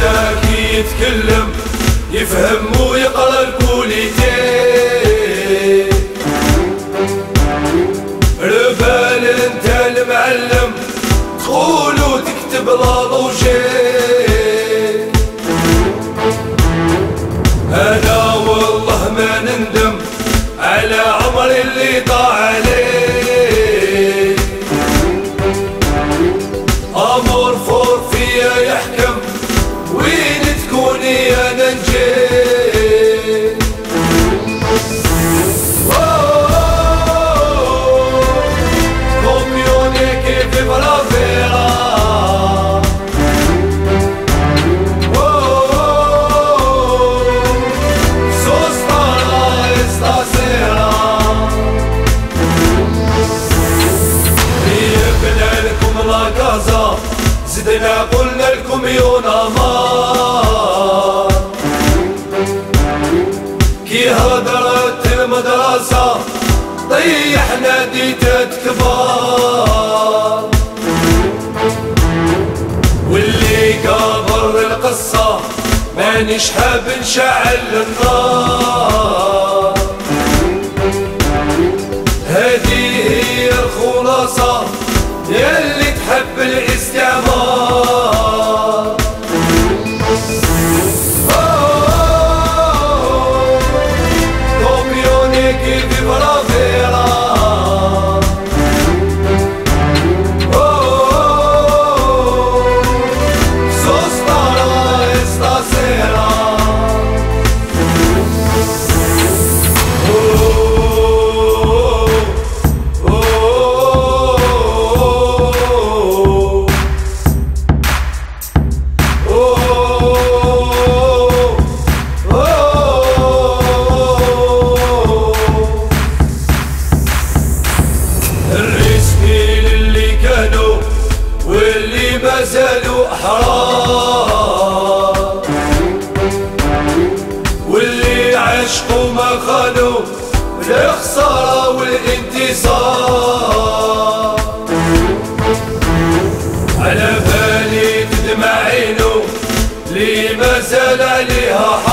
هنا كي يتكلم يفهم ويقرأ الكوليتين ربال أنت المعلم تقول وتكتب لا لوجيك أنا والله ما نندم على عمري اللي ضاع عليه. زدنا قلنا لكم يونا مار كي هدرت المدرسة طيحنا ديتات كبار. واللي قابر القصة مانيش حاب نشعل النار. هذه هي الخلاصة يلي تحب الاستعمار قالوا حرام. واللي عشقوا ما خانوا الخسارة والانتصار. على بالي تدمع عينه ليه ما زال عليها حرام.